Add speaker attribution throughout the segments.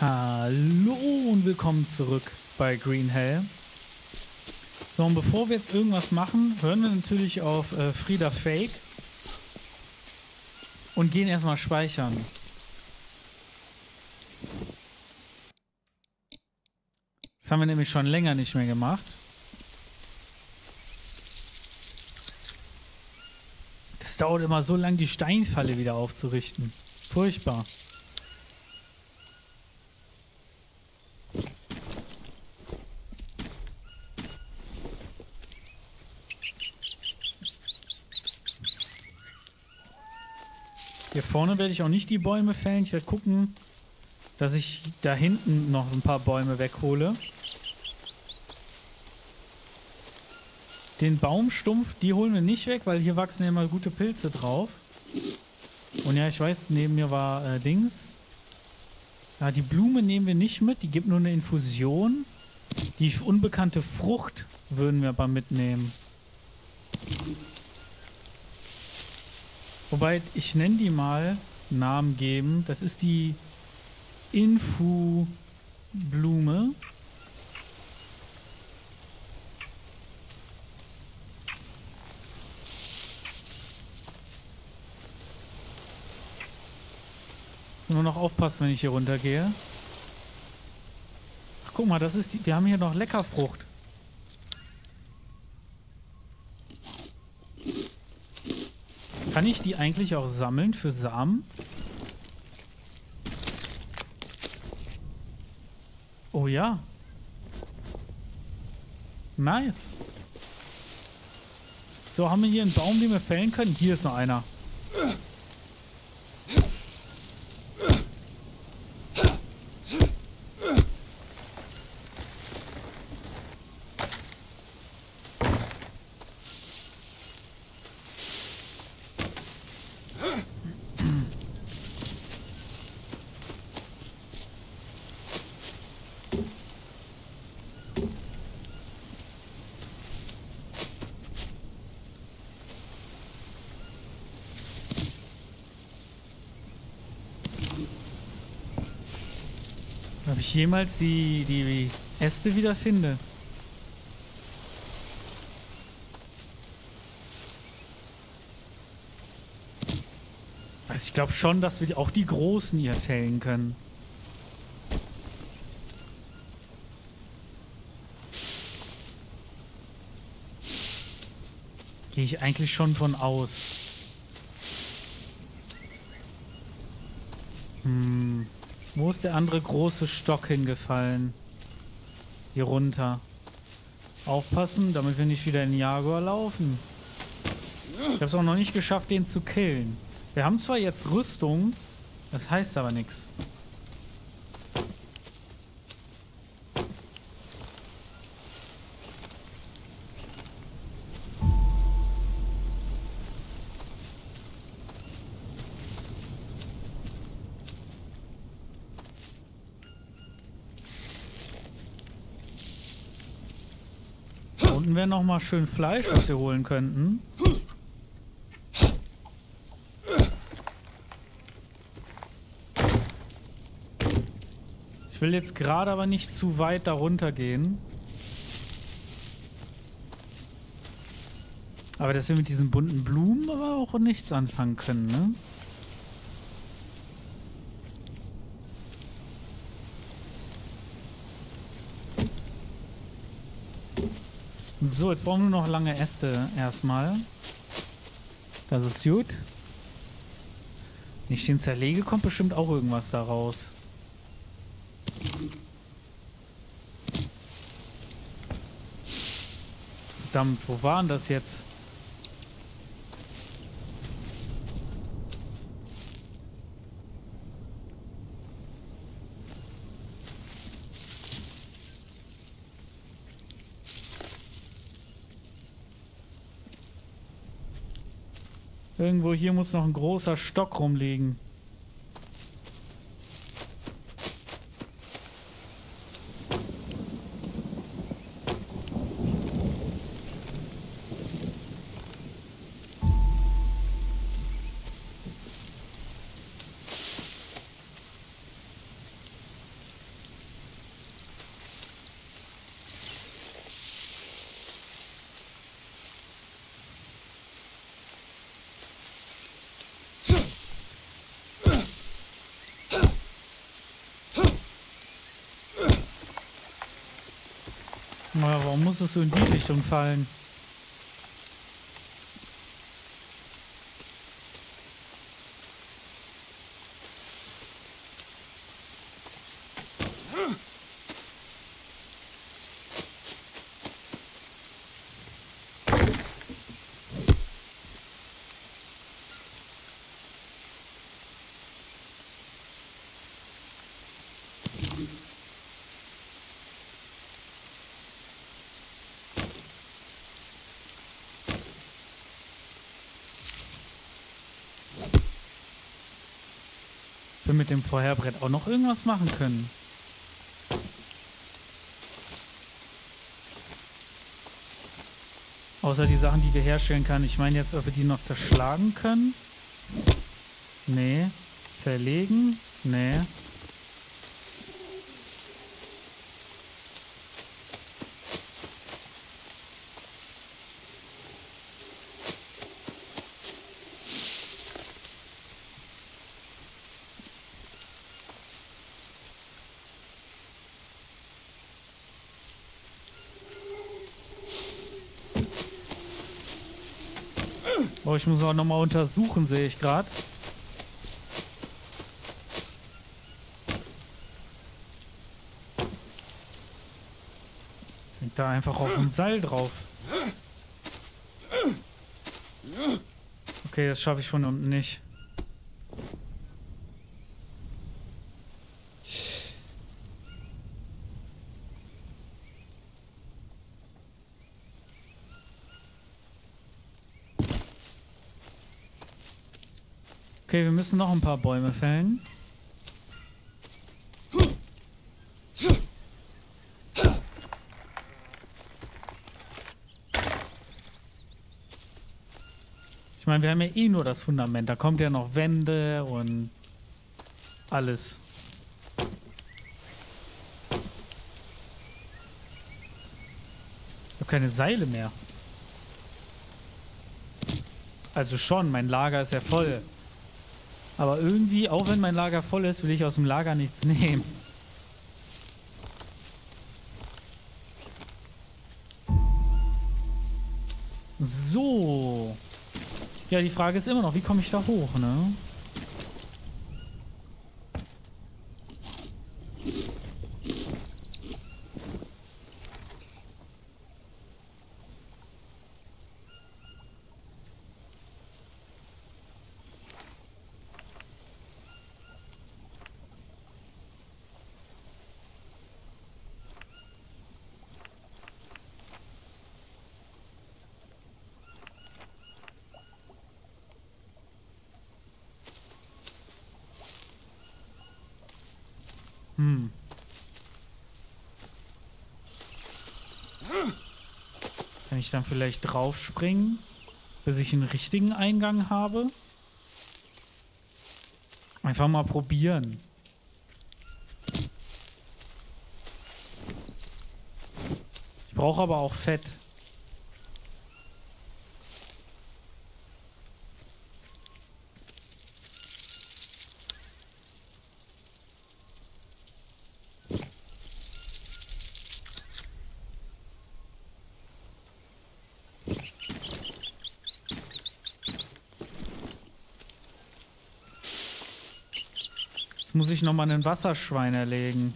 Speaker 1: Hallo und willkommen zurück bei Green Hell. So, und bevor wir jetzt irgendwas machen, hören wir natürlich auf äh, Frieda Fake und gehen erstmal speichern. Das haben wir nämlich schon länger nicht mehr gemacht. Das dauert immer so lang, die Steinfalle wieder aufzurichten. Furchtbar. Vorne werde ich auch nicht die Bäume fällen. Ich werde gucken, dass ich da hinten noch ein paar Bäume weghole. Den Baumstumpf, die holen wir nicht weg, weil hier wachsen ja immer gute Pilze drauf. Und ja, ich weiß, neben mir war äh, Dings. Ja, die Blume nehmen wir nicht mit, die gibt nur eine Infusion. Die unbekannte Frucht würden wir aber mitnehmen. Wobei, ich nenne die mal Namen geben. Das ist die Infu-Blume. Nur noch aufpassen, wenn ich hier runtergehe. Ach, guck mal, das ist die. Wir haben hier noch Leckerfrucht. Kann ich die eigentlich auch sammeln für Samen? Oh ja. Nice. So, haben wir hier einen Baum, den wir fällen können? Hier ist noch einer. Ob ich jemals die, die Äste wieder finde. Also ich glaube schon, dass wir auch die Großen hier fällen können. Gehe ich eigentlich schon von aus. Wo ist der andere große Stock hingefallen? Hier runter. Aufpassen, damit wir nicht wieder in Jaguar laufen. Ich habe es auch noch nicht geschafft, den zu killen. Wir haben zwar jetzt Rüstung, das heißt aber nichts. Wäre noch mal schön Fleisch, was wir holen könnten. Ich will jetzt gerade aber nicht zu weit darunter gehen. Aber dass wir mit diesen bunten Blumen aber auch nichts anfangen können, ne? So, jetzt brauchen wir noch lange Äste erstmal. Das ist gut. Wenn ich den zerlege, kommt bestimmt auch irgendwas daraus. Verdammt, wo war denn das jetzt? Irgendwo hier muss noch ein großer Stock rumliegen. Naja, warum muss es so in die Richtung fallen? Wir mit dem Feuerbrett auch noch irgendwas machen können. Außer die Sachen, die wir herstellen können. Ich meine jetzt, ob wir die noch zerschlagen können. Nee. Zerlegen? Nee. Oh, ich muss auch nochmal untersuchen, sehe ich gerade. Hängt da einfach auf dem Seil drauf. Okay, das schaffe ich von unten nicht. Okay, wir müssen noch ein paar Bäume fällen. Ich meine, wir haben ja eh nur das Fundament. Da kommt ja noch Wände und alles. Ich habe keine Seile mehr. Also schon, mein Lager ist ja voll. Aber irgendwie, auch wenn mein Lager voll ist, will ich aus dem Lager nichts nehmen. So. Ja, die Frage ist immer noch, wie komme ich da hoch, ne? Hm. Kann ich dann vielleicht draufspringen, bis ich einen richtigen Eingang habe? Einfach mal probieren. Ich brauche aber auch Fett. Muss ich nochmal einen Wasserschwein erlegen.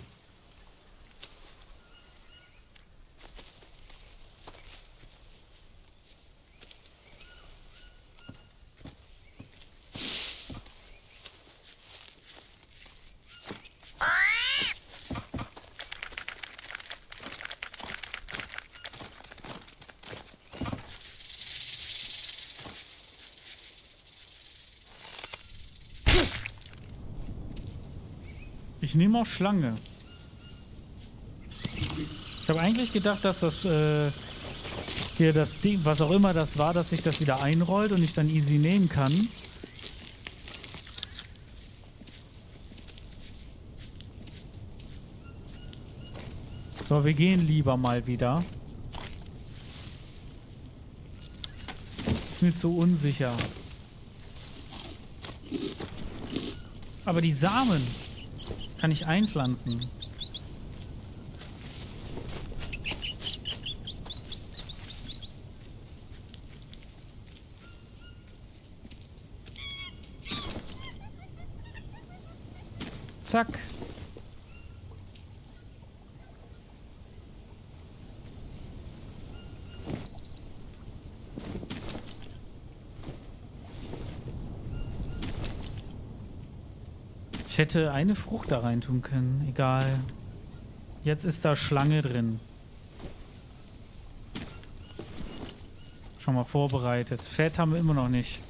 Speaker 1: Ich nehme auch Schlange. Ich habe eigentlich gedacht, dass das äh, hier das Ding, was auch immer das war, dass sich das wieder einrollt und ich dann easy nehmen kann. So, wir gehen lieber mal wieder. Ist mir zu unsicher. Aber die Samen kann ich einpflanzen? Zack. Hätte eine Frucht da rein tun können. Egal. Jetzt ist da Schlange drin. Schon mal vorbereitet. Fett haben wir immer noch nicht.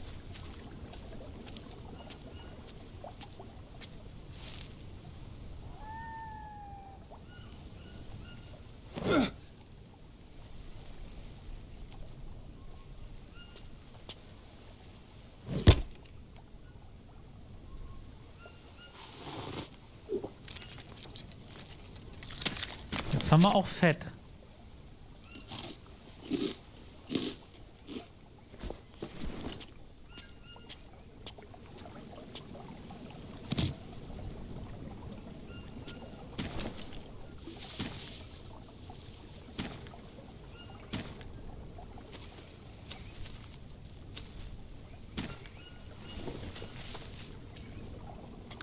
Speaker 1: Haben wir auch Fett.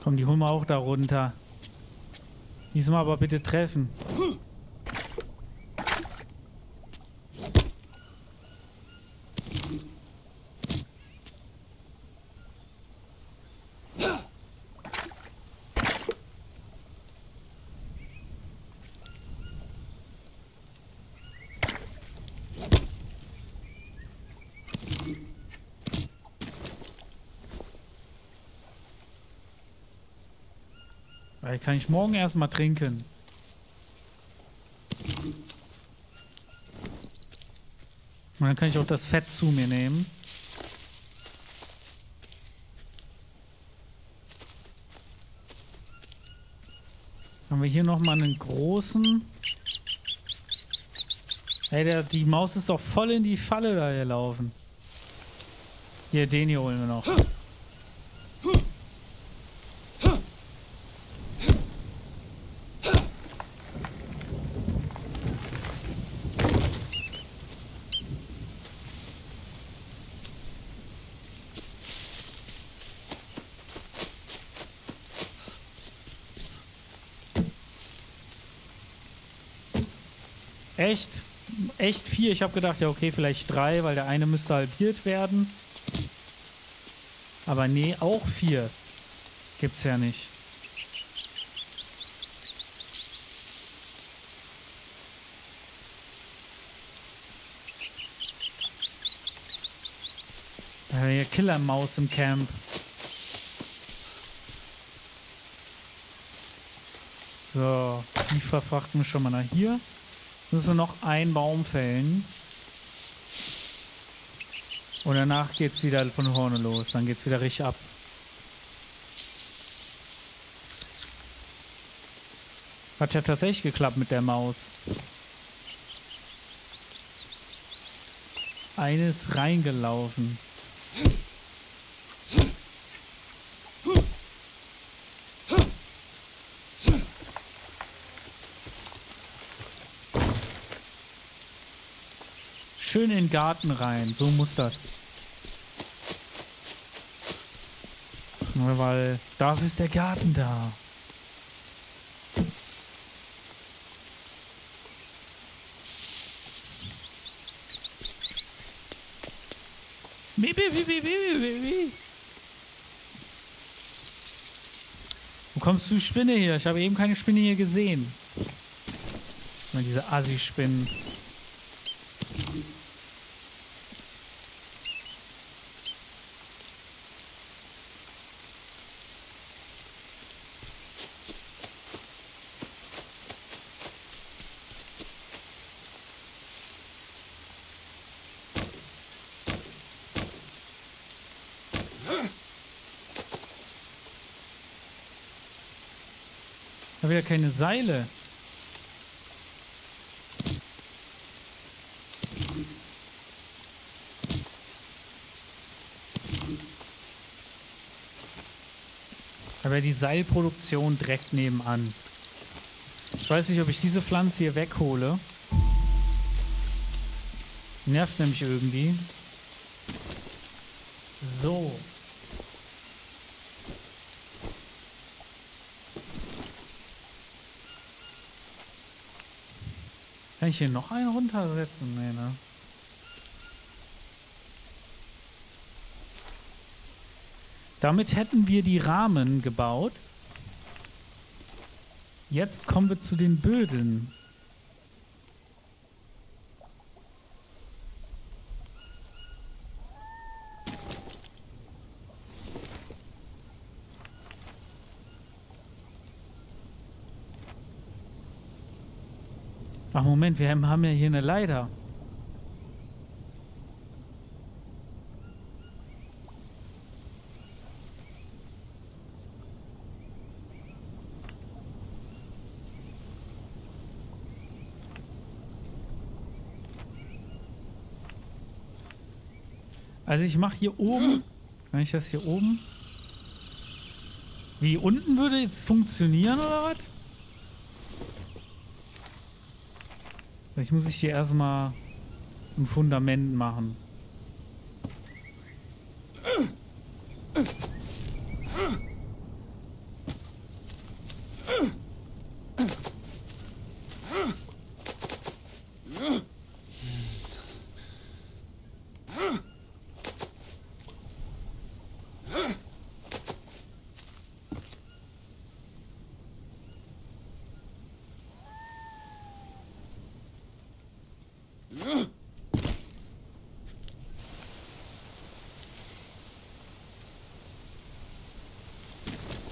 Speaker 1: Komm, die holen wir auch da runter. Diesmal aber bitte treffen. Weil kann ich morgen erstmal trinken. Und dann kann ich auch das Fett zu mir nehmen. Haben wir hier nochmal einen großen. Ey, der, die Maus ist doch voll in die Falle da gelaufen. Hier, den hier holen wir noch. Echt? Echt vier? Ich habe gedacht, ja okay, vielleicht drei, weil der eine müsste halbiert werden. Aber nee, auch vier. Gibt's ja nicht. Äh, Killermaus im Camp. So, die verfrachten wir schon mal nach hier. Jetzt müssen wir noch einen Baum fällen. Und danach geht's wieder von vorne los. Dann geht's wieder richtig ab. Hat ja tatsächlich geklappt mit der Maus. Eines reingelaufen. Schön in den Garten rein. So muss das. Weil dafür ist der Garten da. Wo kommst du Spinne hier? Ich habe eben keine Spinne hier gesehen. Diese Assi-Spinnen. Ich habe ja keine Seile. Aber die Seilproduktion direkt nebenan. Ich weiß nicht, ob ich diese Pflanze hier weghole. Nervt nämlich irgendwie. So. Kann ich hier noch einen runtersetzen? Nee, ne? Damit hätten wir die Rahmen gebaut. Jetzt kommen wir zu den Böden. Ach Moment, wir haben ja hier eine Leiter. Also ich mache hier oben, wenn ich das hier oben, wie unten würde jetzt funktionieren oder was? Vielleicht muss ich hier erstmal ein Fundament machen.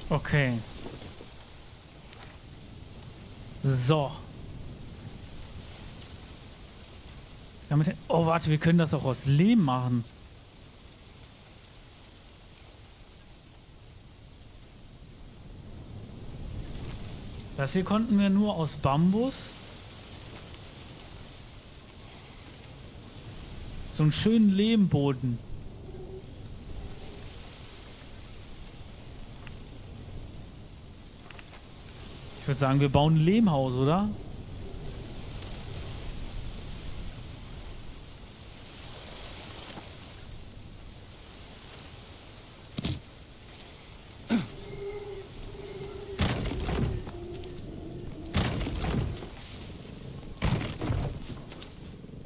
Speaker 1: Okay. So. Damit, oh, warte, wir können das auch aus Lehm machen. Das hier konnten wir nur aus Bambus. So einen schönen Lehmboden. Ich würde sagen, wir bauen ein Lehmhaus, oder?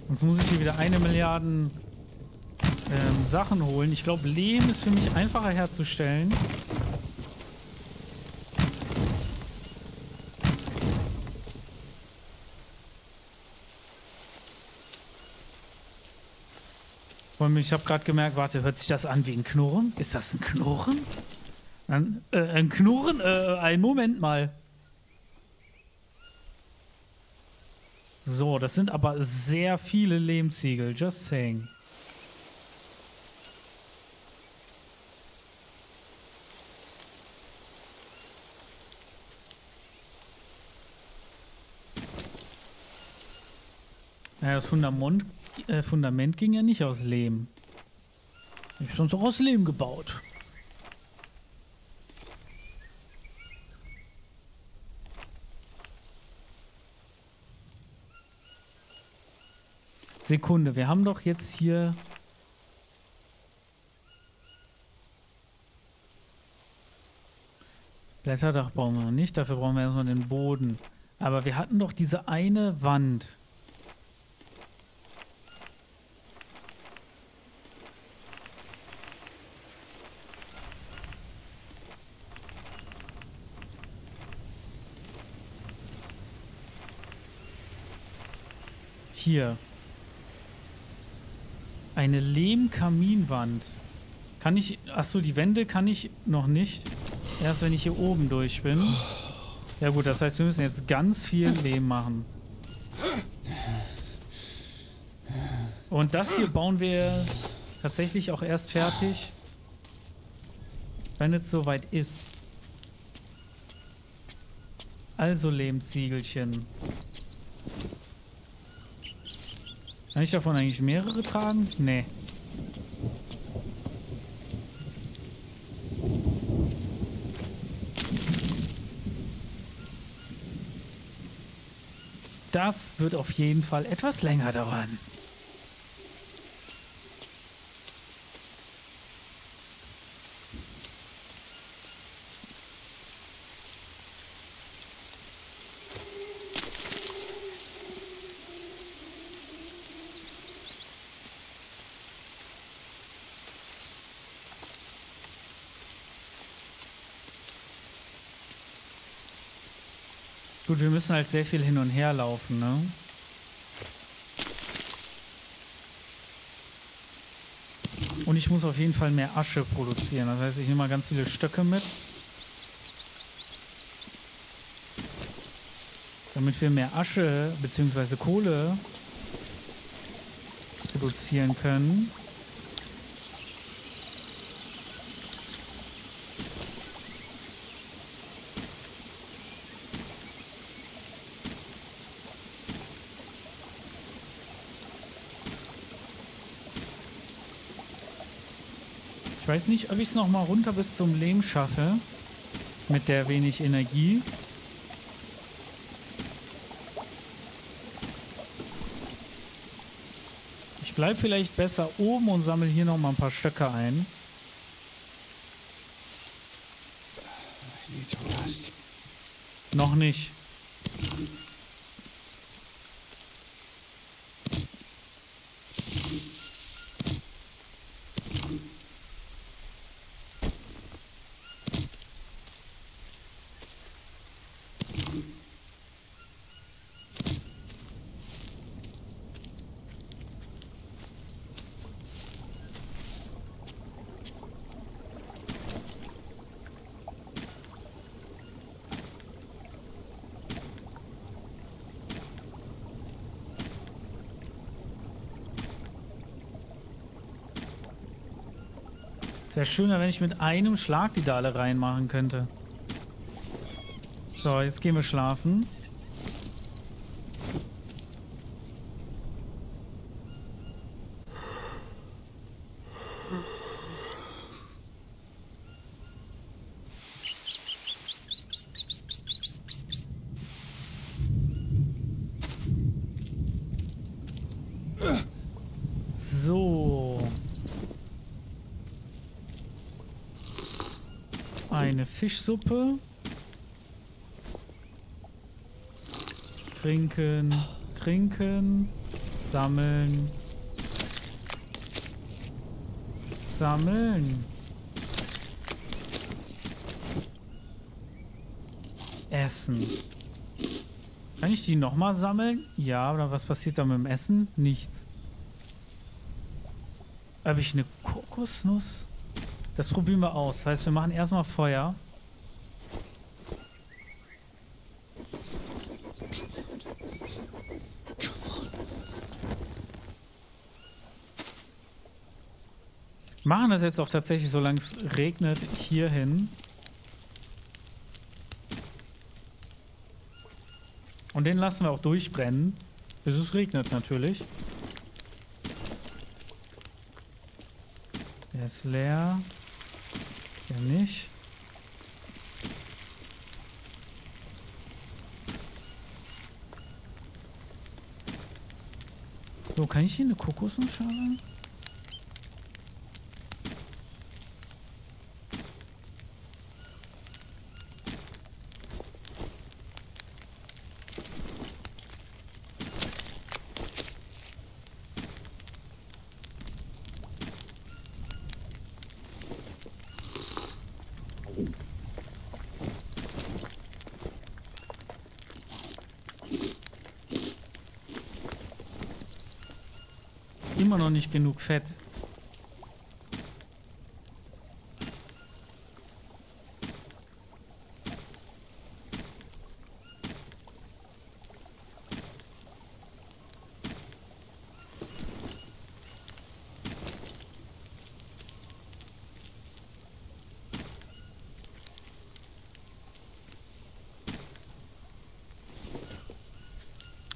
Speaker 1: Sonst muss ich hier wieder eine Milliarden ähm, Sachen holen. Ich glaube, Lehm ist für mich einfacher herzustellen. Und ich habe gerade gemerkt, warte, hört sich das an wie ein Knurren? Ist das ein Knurren? Ein, äh, ein Knurren? Äh, einen Moment mal. So, das sind aber sehr viele Lehmziegel, just saying. Ja, das Fundament äh, Fundament ging ja nicht aus Lehm. Ich schon so aus Lehm gebaut. Sekunde, wir haben doch jetzt hier... Blätterdach brauchen wir noch nicht, dafür brauchen wir erstmal den Boden. Aber wir hatten doch diese eine Wand. Hier. Eine Lehmkaminwand. Kann ich... Achso, die Wände kann ich noch nicht. Erst wenn ich hier oben durch bin. Ja gut, das heißt, wir müssen jetzt ganz viel Lehm machen. Und das hier bauen wir tatsächlich auch erst fertig, wenn es soweit ist. Also Lehmziegelchen. Kann ich davon eigentlich mehrere tragen? Nee. Das wird auf jeden Fall etwas länger dauern. Gut, wir müssen halt sehr viel hin und her laufen, ne? Und ich muss auf jeden Fall mehr Asche produzieren. Das heißt, ich nehme mal ganz viele Stöcke mit. Damit wir mehr Asche bzw. Kohle produzieren können. Weiß nicht, ob ich es nochmal runter bis zum Lehm schaffe. Mit der wenig Energie. Ich bleibe vielleicht besser oben und sammle hier noch mal ein paar Stöcke ein. Noch nicht. Es wäre schöner, wenn ich mit einem Schlag die da alle reinmachen könnte. So, jetzt gehen wir schlafen. So. Eine Fischsuppe. Trinken, trinken, sammeln. Sammeln. Essen. Kann ich die nochmal sammeln? Ja, oder was passiert da mit dem Essen? Nichts. Habe ich eine Kokosnuss? Das probieren wir aus. Das heißt, wir machen erstmal Feuer. Machen das jetzt auch tatsächlich, solange es regnet, hier hin. Und den lassen wir auch durchbrennen, bis es regnet natürlich. Der ist leer. Der nicht. So, kann ich hier eine Kokosnuss haben? Immer noch nicht genug Fett.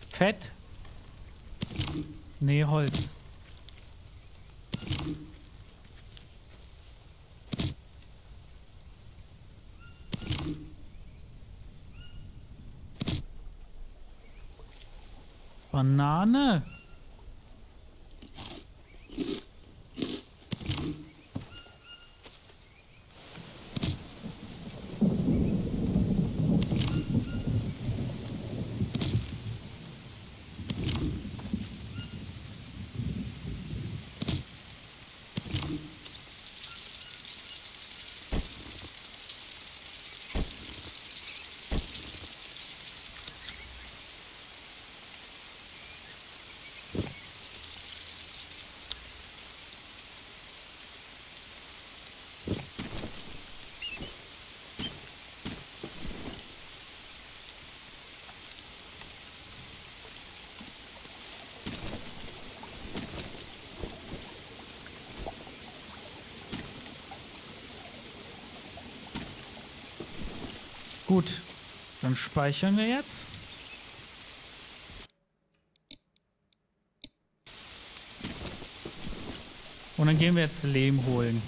Speaker 1: Fett? Nee, Holz. Banane. Gut, dann speichern wir jetzt. Und dann gehen wir jetzt Lehm holen.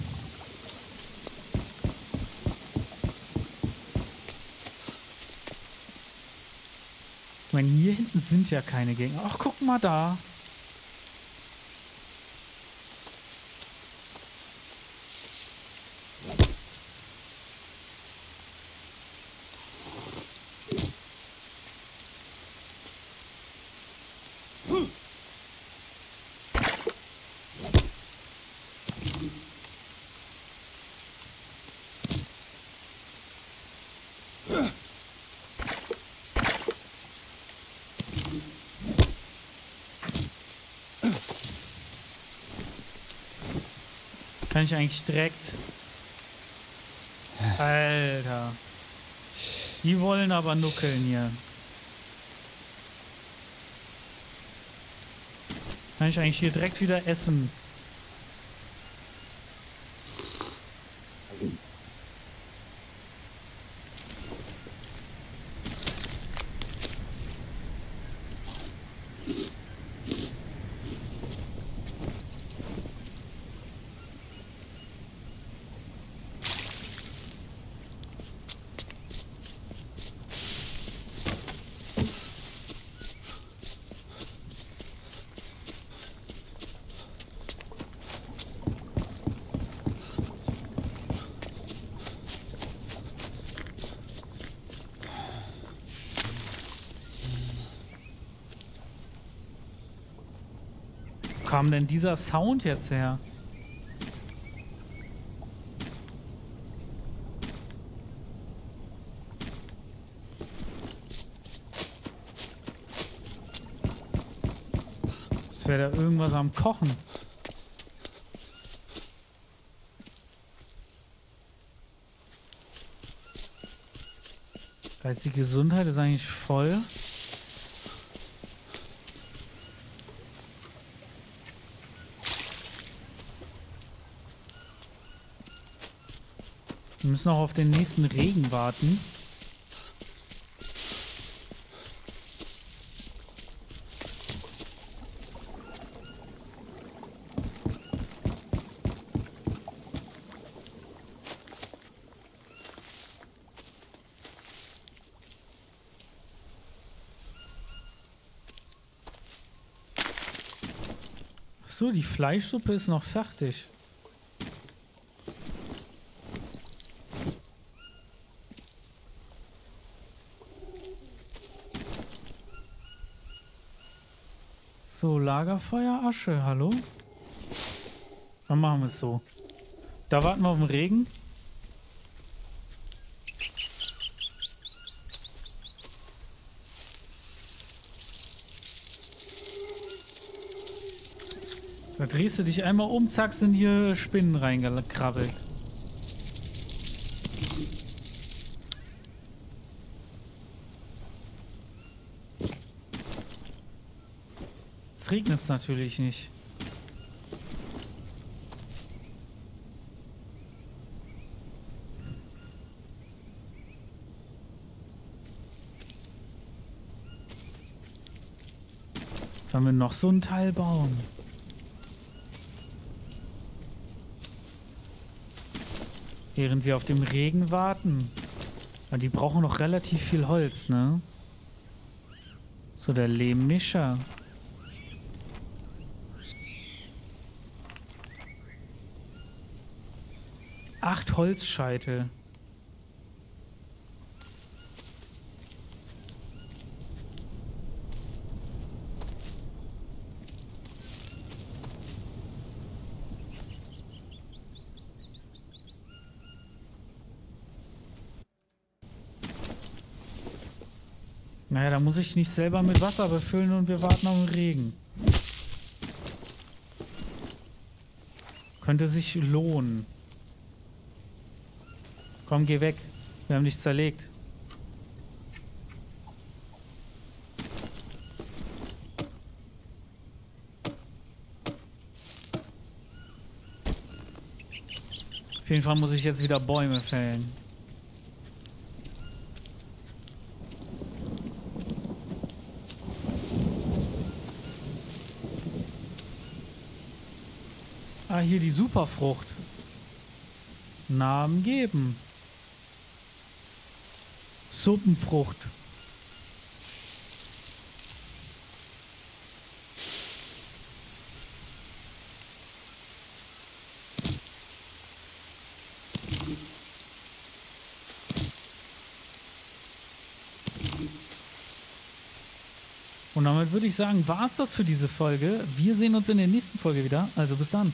Speaker 1: Ich meine, hier hinten sind ja keine Gegner. Ach, guck mal da. Kann ich eigentlich direkt... Alter. Die wollen aber nuckeln hier. Kann ich eigentlich hier direkt wieder essen? Kam denn dieser Sound jetzt her? Jetzt wäre da irgendwas am Kochen. die Gesundheit ist eigentlich voll. Wir müssen auch auf den nächsten Regen warten. So, die Fleischsuppe ist noch fertig. So, Lagerfeuer, Asche, hallo? Dann machen wir es so. Da warten wir auf den Regen. Da drehst du dich einmal um, zack, sind hier Spinnen reingekrabbelt. Regnet es natürlich nicht. Sollen wir noch so ein Teil bauen? Während wir auf dem Regen warten. Weil die brauchen noch relativ viel Holz, ne? So, der Lehmmischer. Acht Holzscheitel. Naja, da muss ich nicht selber mit Wasser befüllen und wir warten auf den Regen. Könnte sich lohnen. Komm, geh weg. Wir haben dich zerlegt. Auf jeden Fall muss ich jetzt wieder Bäume fällen. Ah, hier die Superfrucht. Namen geben. Suppenfrucht. Und damit würde ich sagen, war es das für diese Folge. Wir sehen uns in der nächsten Folge wieder. Also bis dann.